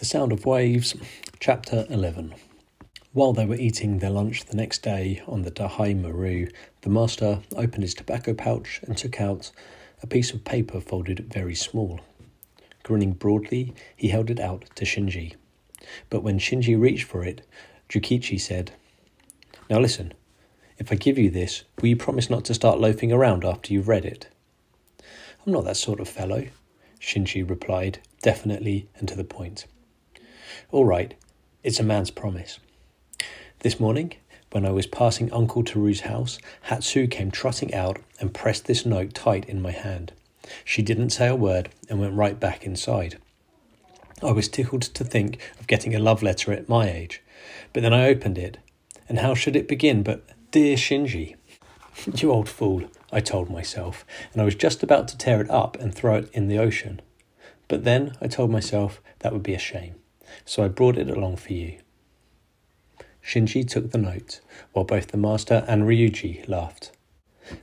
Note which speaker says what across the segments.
Speaker 1: The Sound of Waves, Chapter 11. While they were eating their lunch the next day on the Taihei Maru, the master opened his tobacco pouch and took out a piece of paper folded very small. Grinning broadly, he held it out to Shinji. But when Shinji reached for it, Jukichi said, Now listen, if I give you this, will you promise not to start loafing around after you've read it? I'm not that sort of fellow, Shinji replied, definitely and to the point. All right, it's a man's promise. This morning, when I was passing Uncle Teru's house, Hatsue came trotting out and pressed this note tight in my hand. She didn't say a word and went right back inside. I was tickled to think of getting a love letter at my age, but then I opened it, and how should it begin but Dear Shinji? you old fool, I told myself, and I was just about to tear it up and throw it in the ocean. But then I told myself that would be a shame so I brought it along for you. Shinji took the note, while both the master and Ryuji laughed.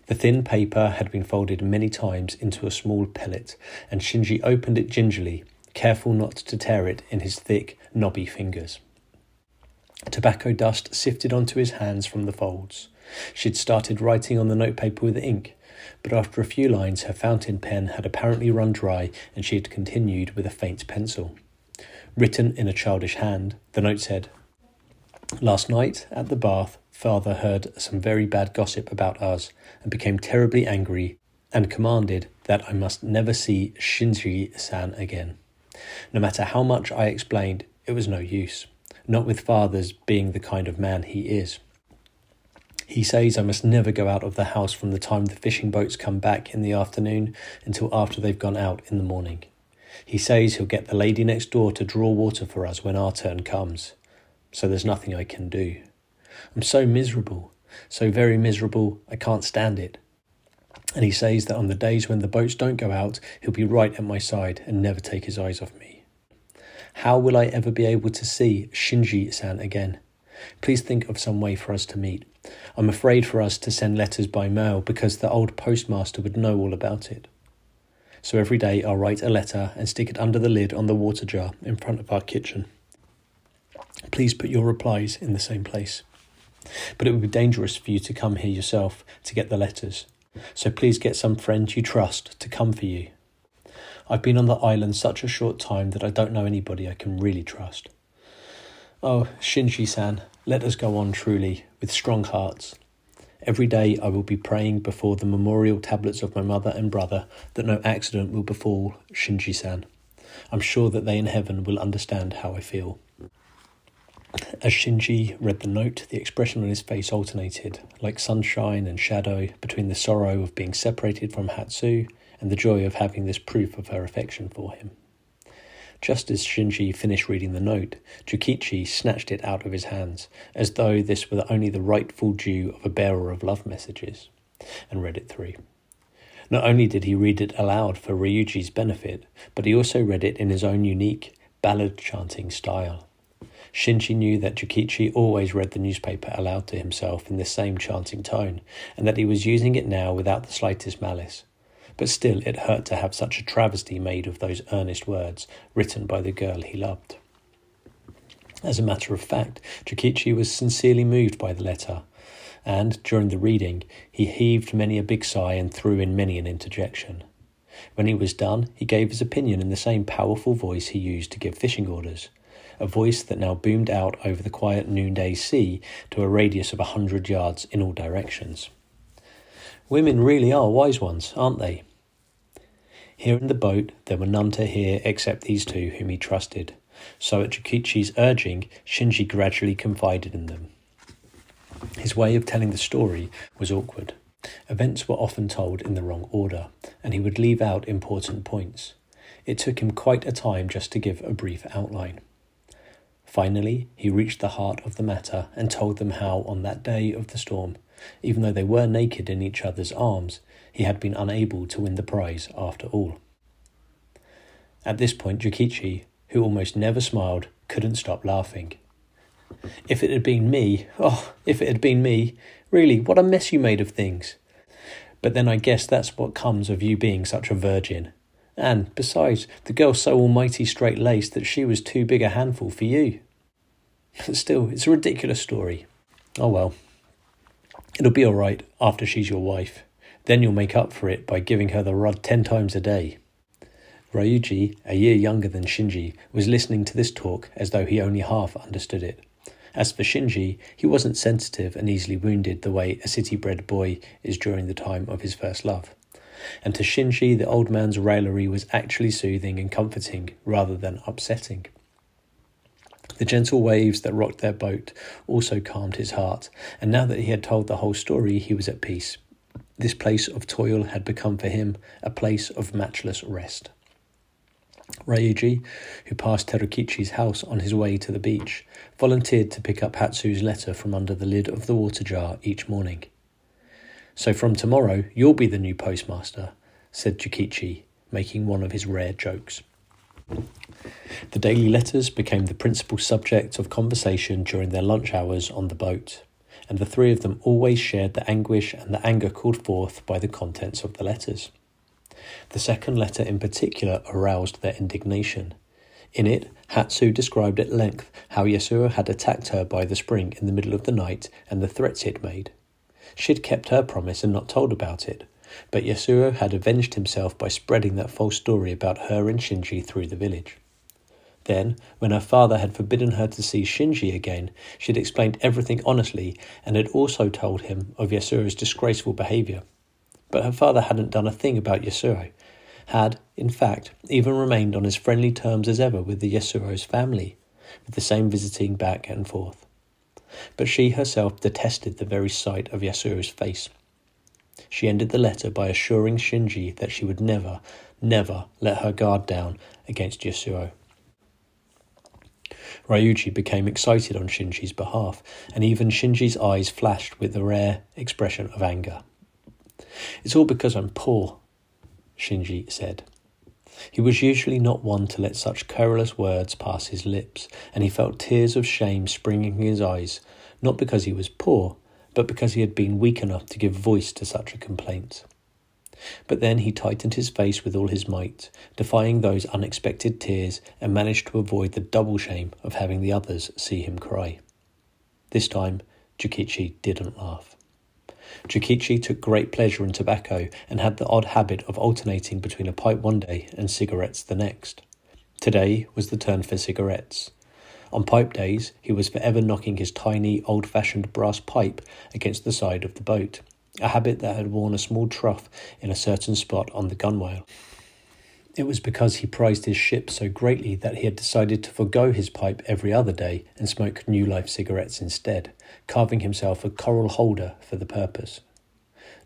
Speaker 1: The thin paper had been folded many times into a small pellet, and Shinji opened it gingerly, careful not to tear it in his thick, knobby fingers. Tobacco dust sifted onto his hands from the folds. She had started writing on the notepaper with ink, but after a few lines her fountain pen had apparently run dry and she had continued with a faint pencil. Written in a childish hand, the note said, Last night at the bath, father heard some very bad gossip about us and became terribly angry and commanded that I must never see Shinji san again. No matter how much I explained, it was no use, not with father's being the kind of man he is. He says I must never go out of the house from the time the fishing boats come back in the afternoon until after they've gone out in the morning. He says he'll get the lady next door to draw water for us when our turn comes. So there's nothing I can do. I'm so miserable, so very miserable, I can't stand it. And he says that on the days when the boats don't go out, he'll be right at my side and never take his eyes off me. How will I ever be able to see Shinji san again? Please think of some way for us to meet. I'm afraid for us to send letters by mail because the old postmaster would know all about it so every day I'll write a letter and stick it under the lid on the water jar in front of our kitchen. Please put your replies in the same place. But it would be dangerous for you to come here yourself to get the letters, so please get some friend you trust to come for you. I've been on the island such a short time that I don't know anybody I can really trust. Oh, Shinji san, let us go on truly, with strong hearts. Every day I will be praying before the memorial tablets of my mother and brother that no accident will befall Shinji san. I'm sure that they in heaven will understand how I feel. As Shinji read the note, the expression on his face alternated, like sunshine and shadow, between the sorrow of being separated from Hatsue and the joy of having this proof of her affection for him. Just as Shinji finished reading the note, Jukichi snatched it out of his hands, as though this were only the rightful due of a bearer of love messages, and read it through. Not only did he read it aloud for Ryuji's benefit, but he also read it in his own unique, ballad chanting style. Shinji knew that Jukichi always read the newspaper aloud to himself in the same chanting tone, and that he was using it now without the slightest malice but still it hurt to have such a travesty made of those earnest words written by the girl he loved. As a matter of fact, Jukichi was sincerely moved by the letter, and during the reading, he heaved many a big sigh and threw in many an interjection. When he was done, he gave his opinion in the same powerful voice he used to give fishing orders, a voice that now boomed out over the quiet noonday sea to a radius of a hundred yards in all directions. Women really are wise ones, aren't they? Here in the boat, there were none to hear except these two whom he trusted. So at Jukichi's urging, Shinji gradually confided in them. His way of telling the story was awkward. Events were often told in the wrong order, and he would leave out important points. It took him quite a time just to give a brief outline. Finally, he reached the heart of the matter and told them how, on that day of the storm, even though they were naked in each other's arms, he had been unable to win the prize after all. At this point, Jukichi, who almost never smiled, couldn't stop laughing. If it had been me, oh, if it had been me, really, what a mess you made of things. But then I guess that's what comes of you being such a virgin. And besides, the girl's so almighty straight laced that she was too big a handful for you. But still, it's a ridiculous story. Oh well. It'll be all right after she's your wife. Then you'll make up for it by giving her the rod ten times a day. Ryuji, a year younger than Shinji, was listening to this talk as though he only half understood it. As for Shinji, he wasn't sensitive and easily wounded the way a city bred boy is during the time of his first love. And to Shinji, the old man's raillery was actually soothing and comforting rather than upsetting. The gentle waves that rocked their boat also calmed his heart, and now that he had told the whole story, he was at peace. This place of toil had become for him a place of matchless rest. Ryuji, who passed Terukichi's house on his way to the beach, volunteered to pick up Hatsue's letter from under the lid of the water jar each morning. So from tomorrow, you'll be the new postmaster, said Jukichi, making one of his rare jokes. The daily letters became the principal subject of conversation during their lunch hours on the boat, and the three of them always shared the anguish and the anger called forth by the contents of the letters. The second letter in particular aroused their indignation. In it, Hatsue described at length how Yasuo had attacked her by the spring in the middle of the night and the threats had made. She had kept her promise and not told about it, but Yasuo had avenged himself by spreading that false story about her and Shinji through the village. Then, when her father had forbidden her to see Shinji again, she had explained everything honestly and had also told him of Yasuo's disgraceful behaviour. But her father hadn't done a thing about Yasuo, had, in fact, even remained on as friendly terms as ever with the Yasuo's family, with the same visiting back and forth. But she herself detested the very sight of Yasuo's face. She ended the letter by assuring Shinji that she would never, never let her guard down against Yasuo. Ryuji became excited on Shinji's behalf, and even Shinji's eyes flashed with a rare expression of anger. It's all because I'm poor, Shinji said. He was usually not one to let such querulous words pass his lips, and he felt tears of shame springing in his eyes, not because he was poor, but because he had been weak enough to give voice to such a complaint. But then he tightened his face with all his might, defying those unexpected tears, and managed to avoid the double shame of having the others see him cry. This time, Jukichi didn't laugh. Jukichi took great pleasure in tobacco and had the odd habit of alternating between a pipe one day and cigarettes the next. Today was the turn for cigarettes. On pipe days, he was forever knocking his tiny, old fashioned brass pipe against the side of the boat, a habit that had worn a small trough in a certain spot on the gunwale. It was because he prized his ship so greatly that he had decided to forego his pipe every other day and smoke New Life cigarettes instead, carving himself a coral holder for the purpose.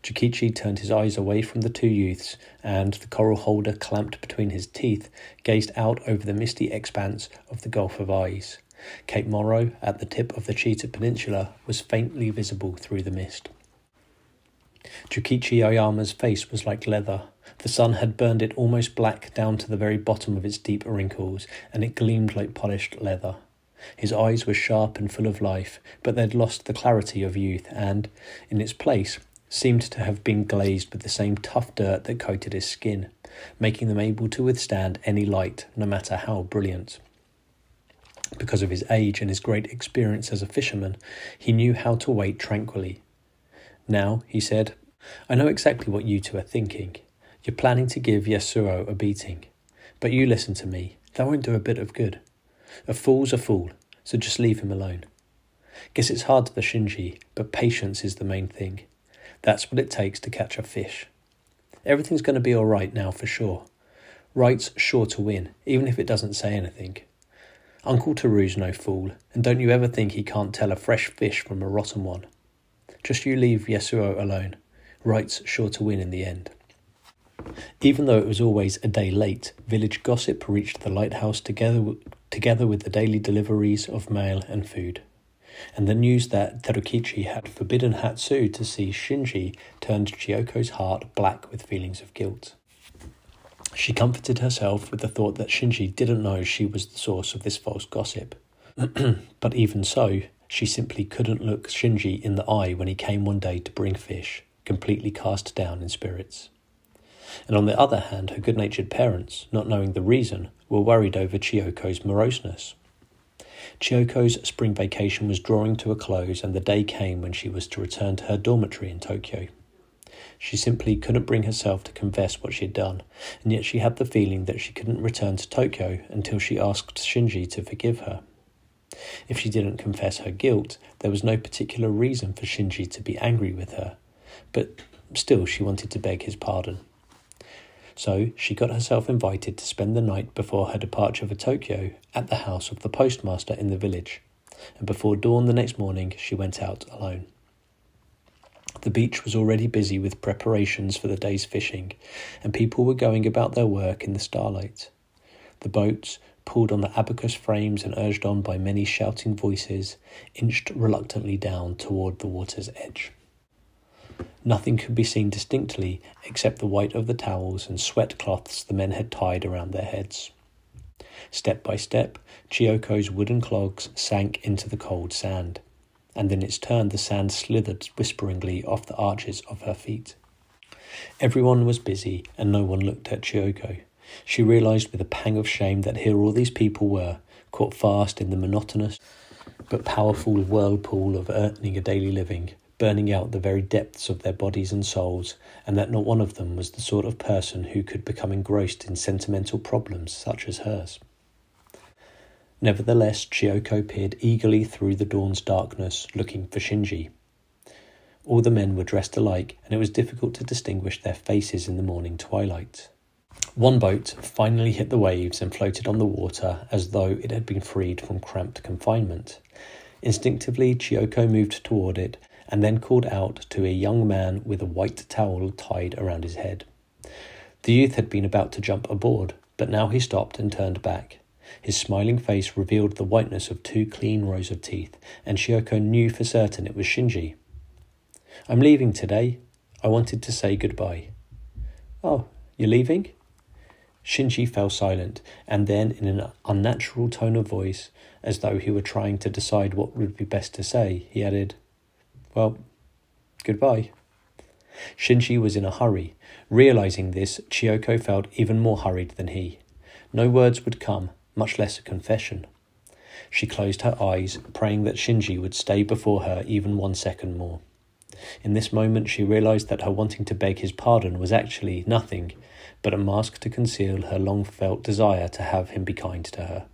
Speaker 1: Jukichi turned his eyes away from the two youths, and, the coral holder clamped between his teeth, gazed out over the misty expanse of the Gulf of Ise. Cape Moro, at the tip of the Chita Peninsula, was faintly visible through the mist. Jukichi Oyama's face was like leather, the sun had burned it almost black down to the very bottom of its deep wrinkles, and it gleamed like polished leather. His eyes were sharp and full of life, but they'd lost the clarity of youth, and, in its place, seemed to have been glazed with the same tough dirt that coated his skin, making them able to withstand any light, no matter how brilliant. Because of his age and his great experience as a fisherman, he knew how to wait tranquilly. Now, he said, I know exactly what you two are thinking. You're planning to give Yasuo a beating. But you listen to me. That won't do a bit of good. A fool's a fool, so just leave him alone. Guess it's hard for Shinji, but patience is the main thing. That's what it takes to catch a fish. Everything's going to be alright now for sure. Right's sure to win, even if it doesn't say anything. Uncle Teru's no fool, and don't you ever think he can't tell a fresh fish from a rotten one. Just you leave Yasuo alone. Right's sure to win in the end. Even though it was always a day late, village gossip reached the lighthouse together, together with the daily deliveries of mail and food. And the news that Terukichi had forbidden Hatsue to see Shinji turned Chiyoko's heart black with feelings of guilt. She comforted herself with the thought that Shinji didn't know she was the source of this false gossip. but even so, she simply couldn't look Shinji in the eye when he came one day to bring fish, completely cast down in spirits. And on the other hand, her good natured parents, not knowing the reason, were worried over Chiyoko's moroseness. Chiyoko's spring vacation was drawing to a close, and the day came when she was to return to her dormitory in Tokyo. She simply couldn't bring herself to confess what she had done, and yet she had the feeling that she couldn't return to Tokyo until she asked Shinji to forgive her. If she didn't confess her guilt, there was no particular reason for Shinji to be angry with her, but still she wanted to beg his pardon. So she got herself invited to spend the night before her departure for Tokyo at the house of the postmaster in the village, and before dawn the next morning she went out alone. The beach was already busy with preparations for the day's fishing, and people were going about their work in the starlight. The boats, pulled on the abacus frames and urged on by many shouting voices, inched reluctantly down toward the water's edge. Nothing could be seen distinctly except the white of the towels and sweat cloths the men had tied around their heads. Step by step, Chiyoko's wooden clogs sank into the cold sand and in its turn the sand slithered whisperingly off the arches of her feet. Everyone was busy, and no one looked at Chiyoko. She realized with a pang of shame that here all these people were, caught fast in the monotonous but powerful whirlpool of earning a daily living, burning out the very depths of their bodies and souls, and that not one of them was the sort of person who could become engrossed in sentimental problems such as hers. Nevertheless, Chiyoko peered eagerly through the dawn's darkness, looking for Shinji. All the men were dressed alike, and it was difficult to distinguish their faces in the morning twilight. One boat finally hit the waves and floated on the water as though it had been freed from cramped confinement. Instinctively, Chiyoko moved toward it and then called out to a young man with a white towel tied around his head. The youth had been about to jump aboard, but now he stopped and turned back. His smiling face revealed the whiteness of two clean rows of teeth, and Chiyoko knew for certain it was Shinji. I'm leaving today. I wanted to say goodbye. Oh, you're leaving? Shinji fell silent, and then, in an unnatural tone of voice, as though he were trying to decide what would be best to say, he added, Well, goodbye. Shinji was in a hurry. Realizing this, Chiyoko felt even more hurried than he. No words would come, much less a confession. She closed her eyes, praying that Shinji would stay before her even one second more. In this moment, she realized that her wanting to beg his pardon was actually nothing but a mask to conceal her long felt desire to have him be kind to her.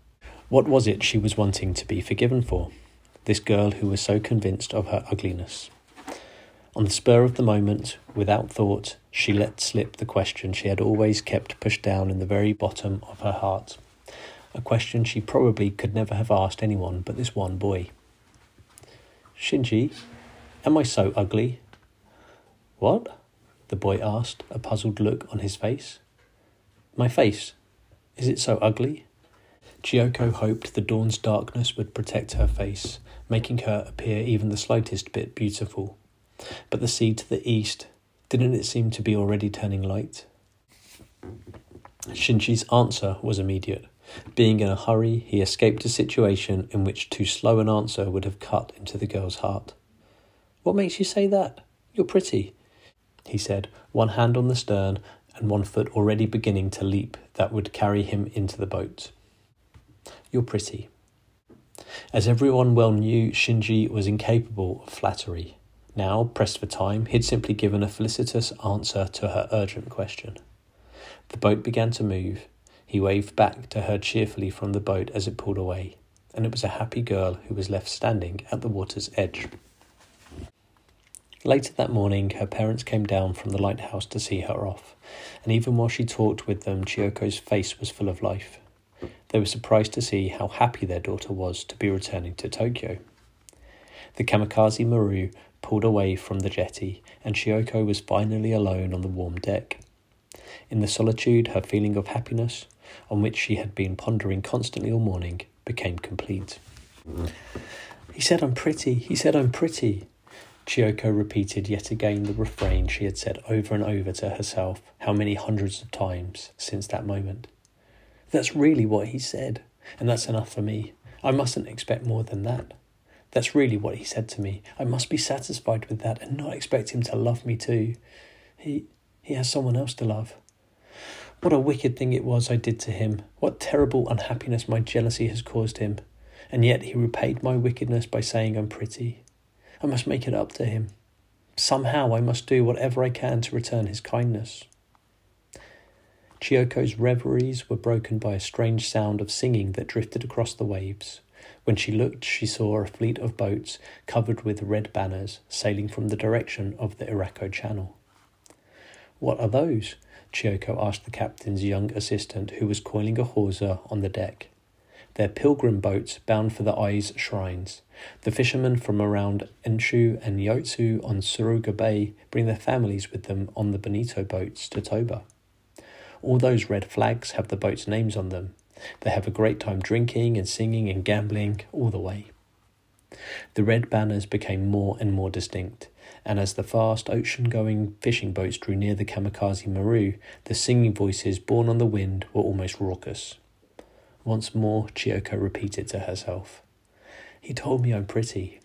Speaker 1: What was it she was wanting to be forgiven for? This girl who was so convinced of her ugliness. On the spur of the moment, without thought, she let slip the question she had always kept pushed down in the very bottom of her heart a question she probably could never have asked anyone but this one boy. Shinji, am I so ugly? What? the boy asked, a puzzled look on his face. My face, is it so ugly? Chiyoko hoped the dawn's darkness would protect her face, making her appear even the slightest bit beautiful. But the sea to the east, didn't it seem to be already turning light? Shinji's answer was immediate. Being in a hurry, he escaped a situation in which too slow an answer would have cut into the girl's heart. What makes you say that? You're pretty, he said, one hand on the stern and one foot already beginning to leap that would carry him into the boat. You're pretty. As everyone well knew, Shinji was incapable of flattery. Now, pressed for time, he'd simply given a felicitous answer to her urgent question. The boat began to move, he waved back to her cheerfully from the boat as it pulled away, and it was a happy girl who was left standing at the water's edge. Later that morning, her parents came down from the lighthouse to see her off, and even while she talked with them, Chiyoko's face was full of life. They were surprised to see how happy their daughter was to be returning to Tokyo. The kamikaze Maru pulled away from the jetty, and Chiyoko was finally alone on the warm deck. In the solitude, her feeling of happiness, on which she had been pondering constantly all morning, became complete. He said I'm pretty, he said I'm pretty. Chiyoko repeated yet again the refrain she had said over and over to herself, how many hundreds of times since that moment. That's really what he said, and that's enough for me. I mustn't expect more than that. That's really what he said to me. I must be satisfied with that and not expect him to love me too. He he has someone else to love. What a wicked thing it was I did to him. What terrible unhappiness my jealousy has caused him. And yet he repaid my wickedness by saying I'm pretty. I must make it up to him. Somehow I must do whatever I can to return his kindness. Chiyoko's reveries were broken by a strange sound of singing that drifted across the waves. When she looked, she saw a fleet of boats covered with red banners sailing from the direction of the Irago Channel. What are those? Chiyoko asked the captain's young assistant, who was coiling a hawser on the deck. They're pilgrim boats bound for the Ise shrines. The fishermen from around Enshu and Yaizu on Suruga Bay bring their families with them on the bonito boats to Toba. All those red flags have the boats' names on them. They have a great time drinking and singing and gambling all the way. The red banners became more and more distinct, and as the fast ocean going fishing boats drew near the Kamikaze Maru, the singing voices borne on the wind were almost raucous. Once more, Chiyoko repeated to herself, He told me I'm pretty.